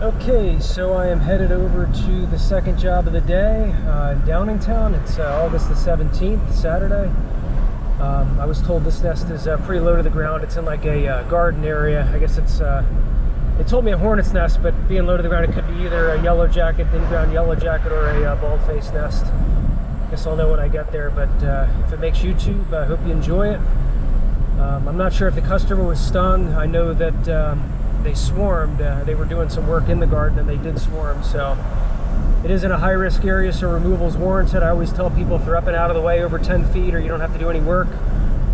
Okay, so I am headed over to the second job of the day uh, in Downingtown. It's uh, August the 17th, Saturday. Um, I was told this nest is uh, pretty low to the ground. It's in like a uh, garden area. I guess it's, uh, it told me a hornet's nest, but being low to the ground, it could be either a yellow jacket, in-ground yellow jacket, or a uh, bald-faced nest. I Guess I'll know when I get there, but if it makes YouTube, I hope you enjoy it. Um, I'm not sure if the customer was stung. I know that um, they swarmed. Uh, they were doing some work in the garden and they did swarm. So it isn't a high risk area, so removal is warranted. I always tell people if they're up and out of the way over 10 feet or you don't have to do any work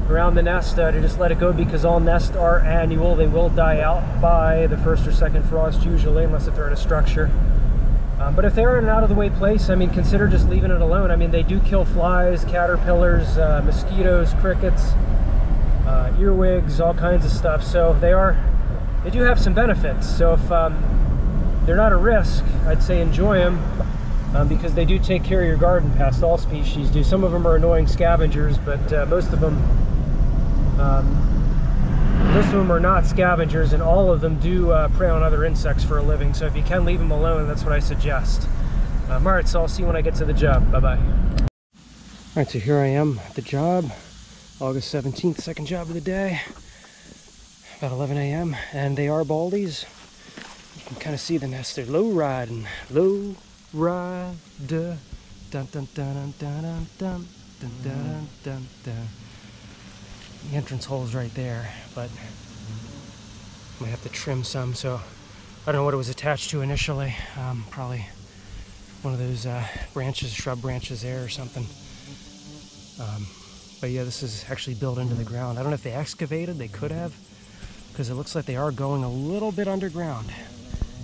around the nest uh, to just let it go because all nests are annual. They will die out by the first or second frost usually, unless if they're in a structure. Um, but if they're in an out of the way place, I mean, consider just leaving it alone. I mean, they do kill flies, caterpillars, uh, mosquitoes, crickets, uh, earwigs, all kinds of stuff. So they are they do have some benefits. So if um, they're not a risk, I'd say enjoy them um, because they do take care of your garden past all species do. Some of them are annoying scavengers, but uh, most of them um, most of them are not scavengers and all of them do uh, prey on other insects for a living. So if you can leave them alone, that's what I suggest. Um, all right, so I'll see you when I get to the job. Bye-bye. All right, so here I am at the job. August 17th, second job of the day about 11 a.m. and they are baldies. You can kind of see the nest. They're low riding, low ride. Dun dun dun dun dun dun dun dun dun dun dun. The entrance hole is right there, but might have to trim some. So I don't know what it was attached to initially. Um, probably one of those uh, branches, shrub branches there or something. Um, but yeah, this is actually built into the ground. I don't know if they excavated, they could have because it looks like they are going a little bit underground.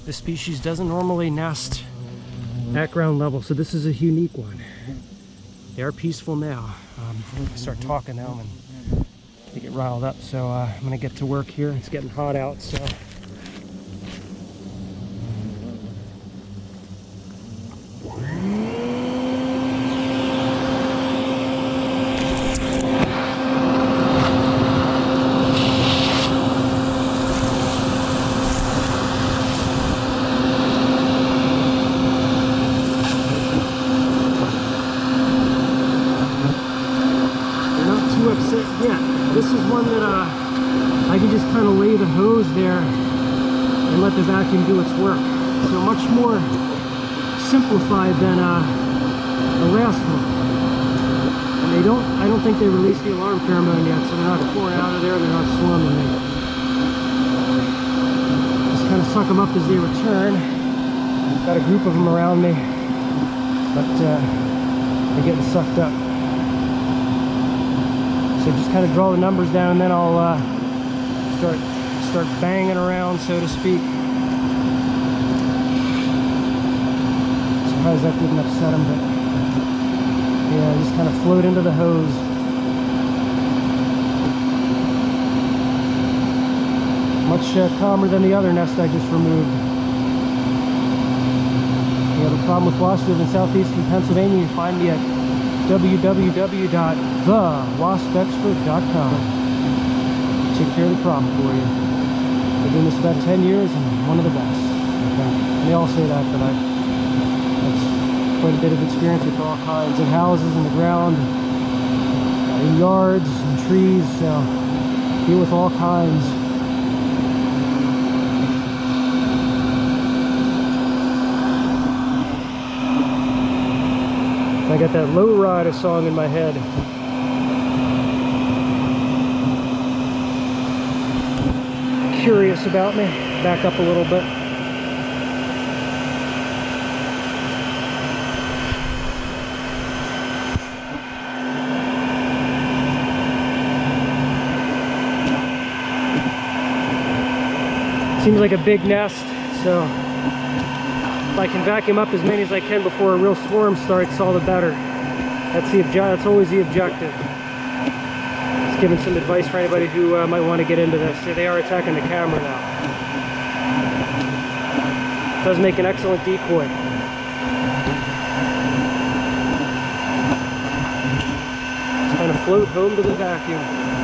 This species doesn't normally nest at ground level, so this is a unique one. They are peaceful now. Um, I start talking now and they get riled up, so uh, I'm gonna get to work here. It's getting hot out, so let the vacuum do its work. So much more simplified than uh, the last one. And they don't, I don't think they released pheromone yet, so they're not pouring out of there, they're not swarming me. Just kind of suck them up as they return. Got a group of them around me, but uh, they're getting sucked up. So just kind of draw the numbers down and then I'll uh, start start banging around so to speak surprised that didn't upset him, but yeah, just kind of float into the hose. Much uh, calmer than the other nest I just removed. You have a problem with wasps in southeastern Pennsylvania, you find me at www.thewaspexpert.com. Take care of the problem for you. I've been doing this about 10 years and one of the best. Okay. They all say that, but I quite a bit of experience with all kinds of houses in the ground, in yards and trees, so deal with all kinds. I got that low rider song in my head. Curious about me. Back up a little bit. Seems like a big nest, so if I can vacuum up as many as I can before a real swarm starts, all the better. That's the that's always the objective. Just giving some advice for anybody who uh, might want to get into this. They are attacking the camera now. Does make an excellent decoy. Just kind of float home to the vacuum.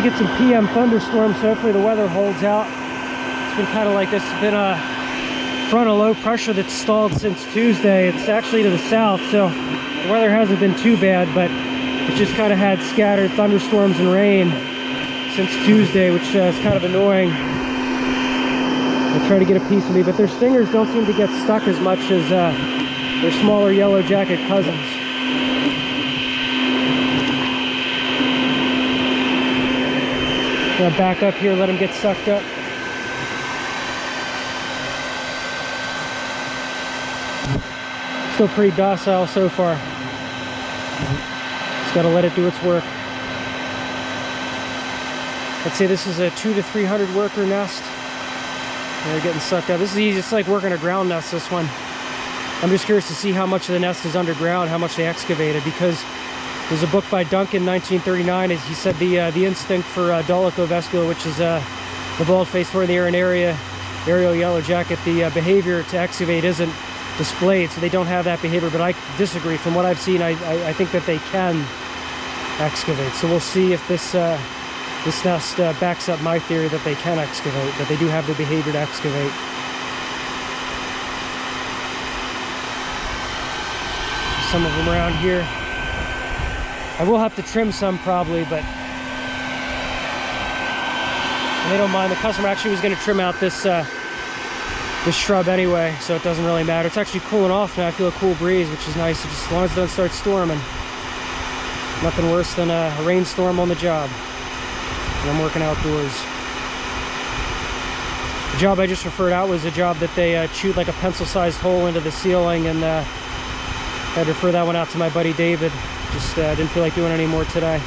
to get some PM thunderstorms, so hopefully the weather holds out. It's been kind of like this. It's been a front of low pressure that's stalled since Tuesday. It's actually to the south, so the weather hasn't been too bad, but it just kind of had scattered thunderstorms and rain since Tuesday, which uh, is kind of annoying. They try to get a piece of me, but their stingers don't seem to get stuck as much as uh, their smaller yellow jacket cousins. Gonna back up here, let them get sucked up. Still pretty docile so far. Just gotta let it do its work. Let's say this is a two to 300 worker nest. They're getting sucked up. This is easy. It's like working a ground nest, this one. I'm just curious to see how much of the nest is underground, how much they excavated, because there's a book by Duncan, 1939. He said the uh, the instinct for uh, Dolichovespula, which is uh, the bald-faced horn, the area, aerial yellow jacket, the uh, behavior to excavate isn't displayed, so they don't have that behavior, but I disagree. From what I've seen, I, I, I think that they can excavate. So we'll see if this uh, this nest uh, backs up my theory that they can excavate, that they do have the behavior to excavate. Some of them around here. I will have to trim some probably, but they don't mind. The customer actually was going to trim out this uh, this shrub anyway, so it doesn't really matter. It's actually cooling off now. I feel a cool breeze, which is nice. Just as long as it doesn't start storming. Nothing worse than a rainstorm on the job. And I'm working outdoors. The job I just referred out was a job that they uh, chewed like a pencil-sized hole into the ceiling and uh, I had to refer that one out to my buddy David. Just uh, didn't feel like doing any more today.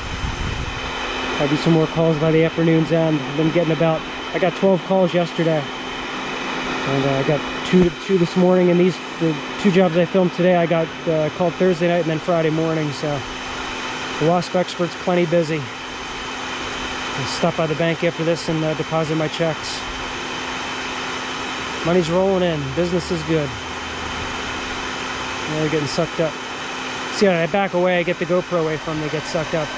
I'll do some more calls by the afternoon's end. I've been getting about, I got 12 calls yesterday. And uh, I got two, two this morning and these, the two jobs I filmed today, I got uh, called Thursday night and then Friday morning. So the WASP expert's plenty busy. I'll stop by the bank after this and uh, deposit my checks. Money's rolling in. Business is good. they're getting sucked up. See, when I back away, I get the GoPro away from they get sucked up.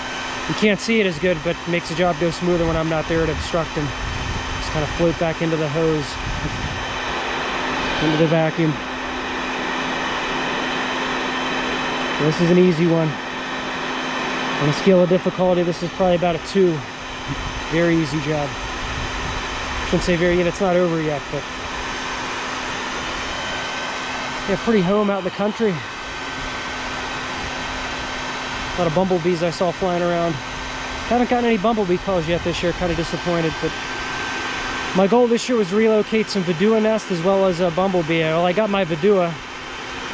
You can't see it as good, but makes the job go smoother when I'm not there to obstruct them. Just kind of float back into the hose, into the vacuum. This is an easy one. On a scale of difficulty, this is probably about a two. Very easy job. Shouldn't say very yet, it's not over yet, but yeah, pretty home out in the country. A lot of bumblebees I saw flying around. Haven't gotten any bumblebee calls yet this year, kind of disappointed, but my goal this year was to relocate some Vidua nests as well as a bumblebee. Well, I got my Vidua.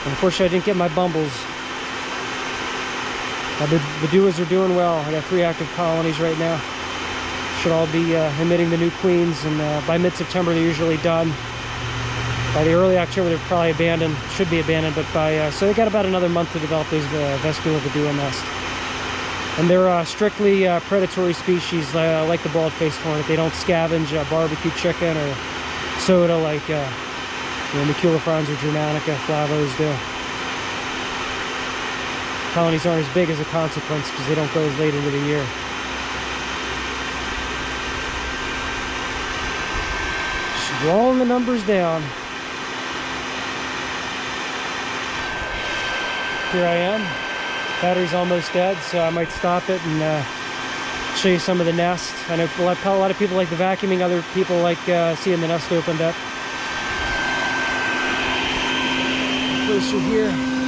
Unfortunately, I didn't get my bumbles. My Viduas are doing well. I got three active colonies right now should all be uh, emitting the new queens and uh, by mid-September they're usually done. By the early October they're probably abandoned, should be abandoned, but by, uh, so they got about another month to develop those uh, Vespula vidua nest. And they're uh, strictly uh, predatory species uh, like the bald-faced hornet. They don't scavenge barbecue chicken or soda like you know, Maculifrons or Germanica flavos do. Colonies aren't as big as a consequence because they don't go as late into the year. rolling the numbers down. Here I am. Battery's almost dead, so I might stop it and uh, show you some of the nest. I know a lot of people like the vacuuming, other people like uh, seeing the nest opened up. Closer here.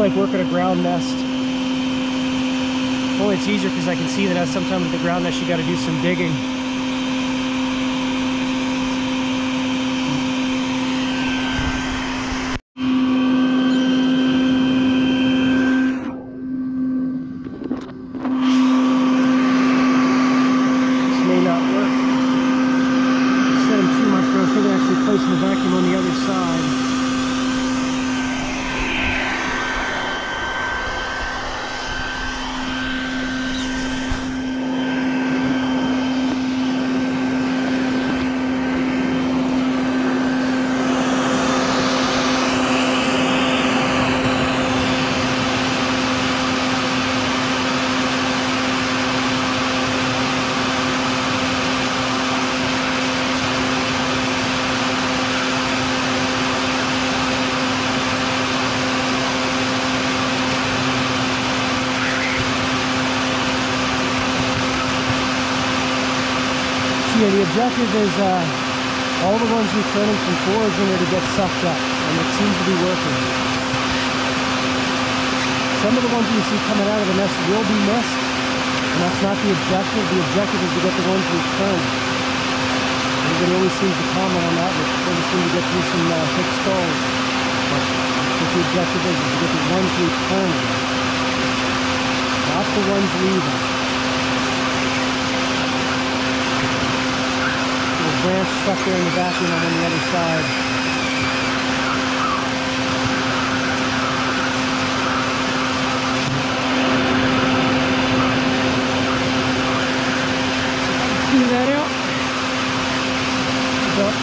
Like working a ground nest. Only it's easier because I can see nest. Sometimes with the ground nest, you got to do some digging. This may not work. Set them too much, but I was thinking actually placing the vacuum on the other side. Yeah, the objective is uh, all the ones returning from foraging are to get sucked up, and it seems to be working. Some of the ones you see coming out of the nest will be missed, and that's not the objective. The objective is to get the ones returned. Everybody always seems to comment on that, but they seem to get through some uh, thick skulls. But what the objective is, is to get the ones returning, not the ones leaving. Branch stuck there in the vacuum on the other side. See that out? Without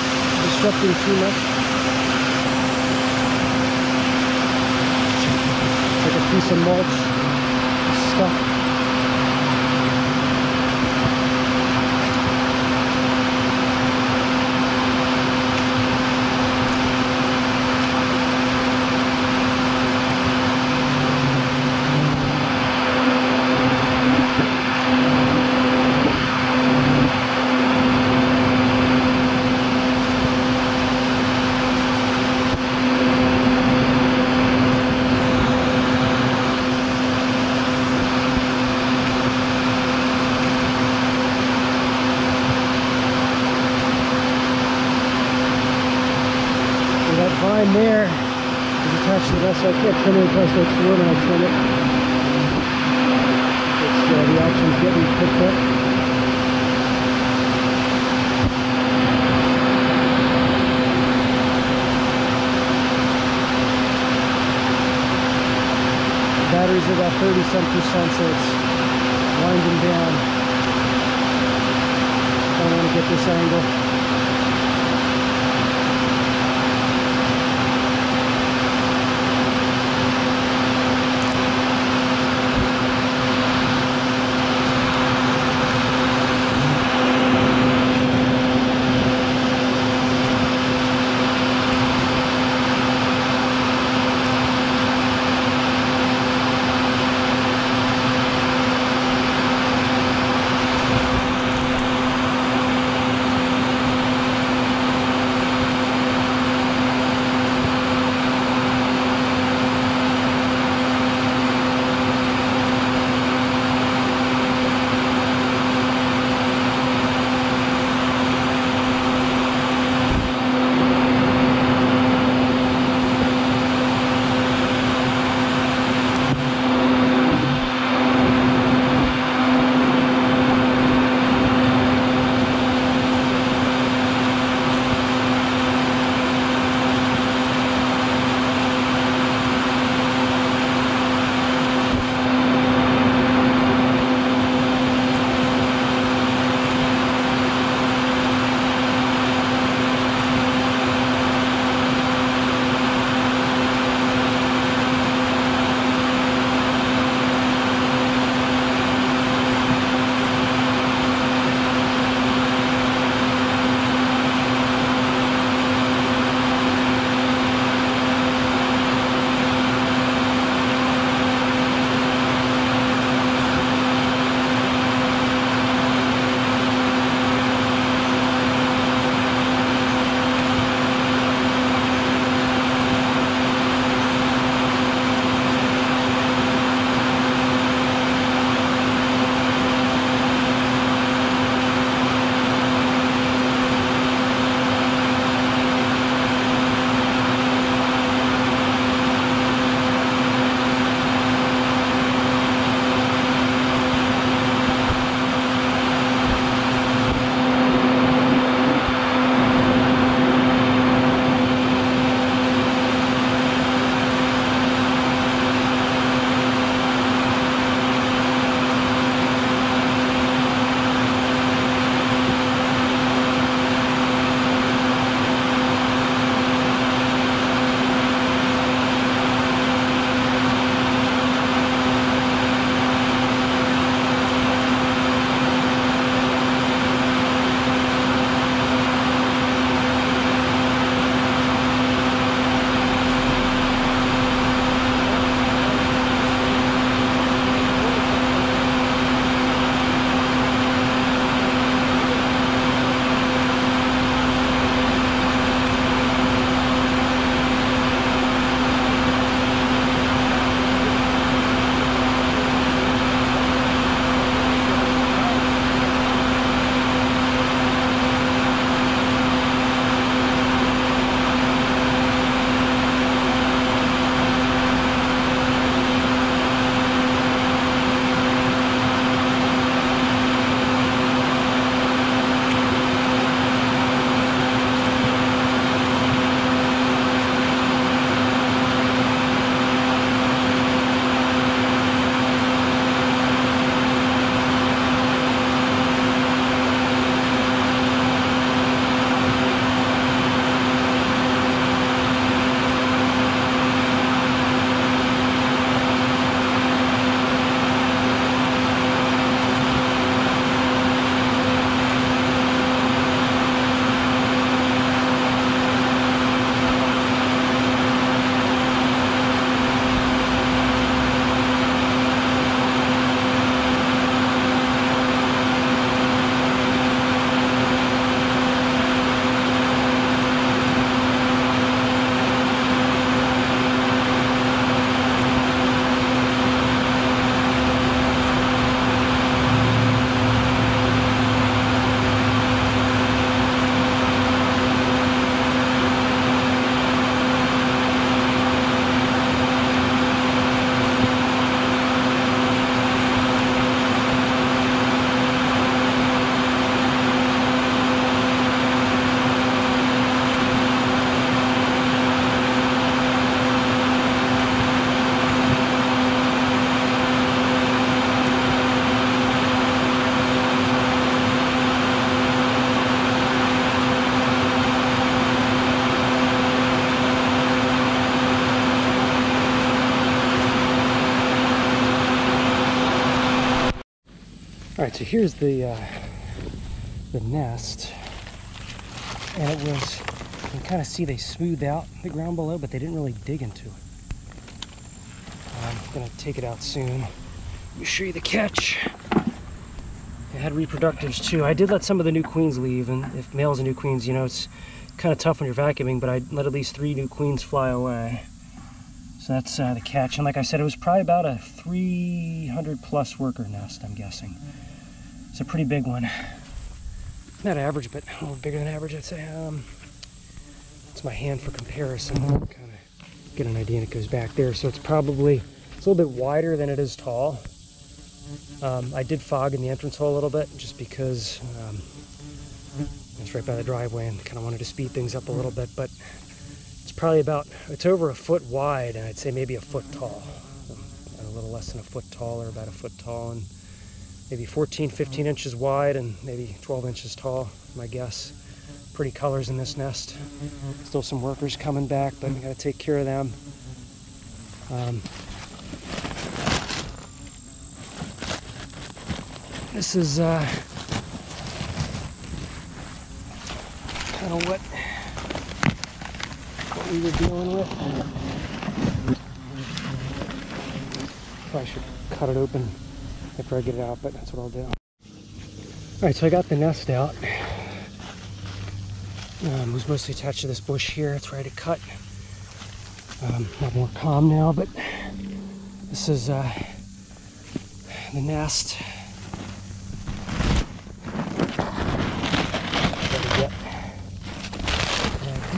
disrupting too much. It's like a piece of mulch stuck line there is attached to the so I can't trim it unless I sword and I trim it. It's, uh, the action's getting picked up. Batteries are about 30 some percent, so it's winding down. I want to get this angle. Right, so here's the uh, the nest, and it was. You can kind of see they smoothed out the ground below, but they didn't really dig into it. I'm gonna take it out soon. Let me show you the catch. It had reproductives too. I did let some of the new queens leave, and if males and new queens, you know, it's kind of tough when you're vacuuming, but I let at least three new queens fly away. So that's uh, the catch. And like I said, it was probably about a 300 plus worker nest, I'm guessing. It's a pretty big one. Not average, but a little bigger than average, I'd say. Um, it's my hand for comparison. Kind of get an idea, and it goes back there. So it's probably, it's a little bit wider than it is tall. Um, I did fog in the entrance hole a little bit just because um, it's right by the driveway and kind of wanted to speed things up a little bit, but it's probably about, it's over a foot wide and I'd say maybe a foot tall. a little less than a foot tall or about a foot tall and maybe 14, 15 inches wide and maybe 12 inches tall, my guess. Pretty colors in this nest. Still some workers coming back, but we gotta take care of them. Um, this is uh, kind of what what we were dealing with. Probably should cut it open after I get it out, but that's what I'll do. All right, so I got the nest out. Um, it was mostly attached to this bush here. It's ready to cut. Um, a lot more calm now, but this is uh, the nest.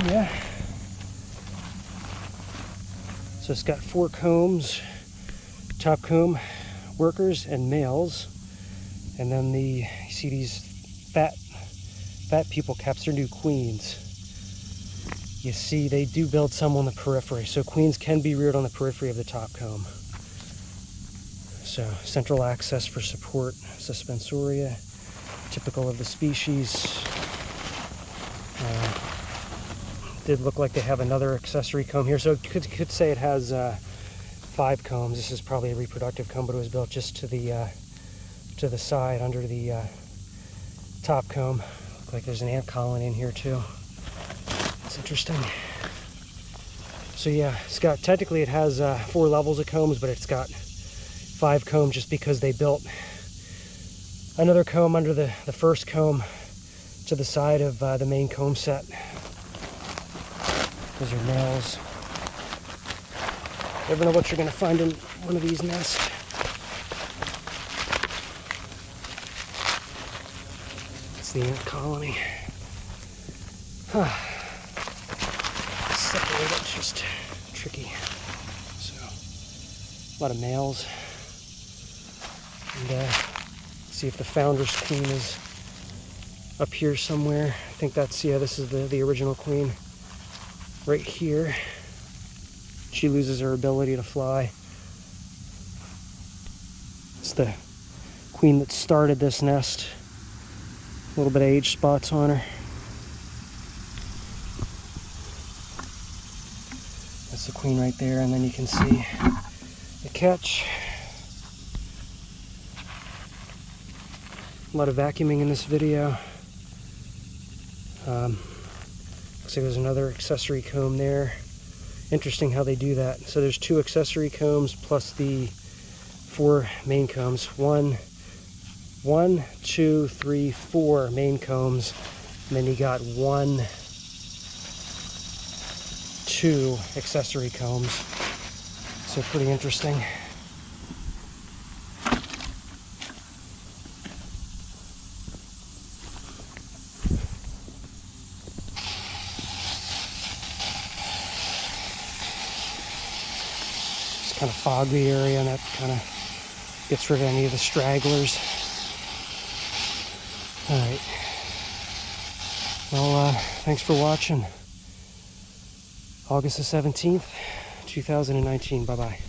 Yeah. So it's got four combs, top comb workers and males. And then the, you see these fat, fat pupal caps, are new queens. You see they do build some on the periphery. So queens can be reared on the periphery of the top comb. So central axis for support, suspensoria, typical of the species. Uh, did look like they have another accessory comb here. So could, could say it has uh, five combs. This is probably a reproductive comb, but it was built just to the uh, to the side under the uh, top comb. Look like there's an ant colony in here too. It's interesting. So yeah, it's got technically it has uh, four levels of combs, but it's got five combs just because they built another comb under the, the first comb to the side of uh, the main comb set. Those are nails. Never know what you're going to find in one of these nests. It's the ant colony. Huh. Separate it's just tricky. So, a lot of males. And uh, see if the founder's queen is up here somewhere. I think that's, yeah, this is the, the original queen right here. She loses her ability to fly. It's the queen that started this nest. A little bit of age spots on her. That's the queen right there, and then you can see the catch. A lot of vacuuming in this video. Um, Looks like there's another accessory comb there. Interesting how they do that. So there's two accessory combs plus the four main combs. One, one, two, three, four main combs. And then you got one, two accessory combs. So pretty interesting. kind of fog the area and that kind of gets rid of any of the stragglers. All right. Well, uh, thanks for watching. August the 17th, 2019. Bye-bye.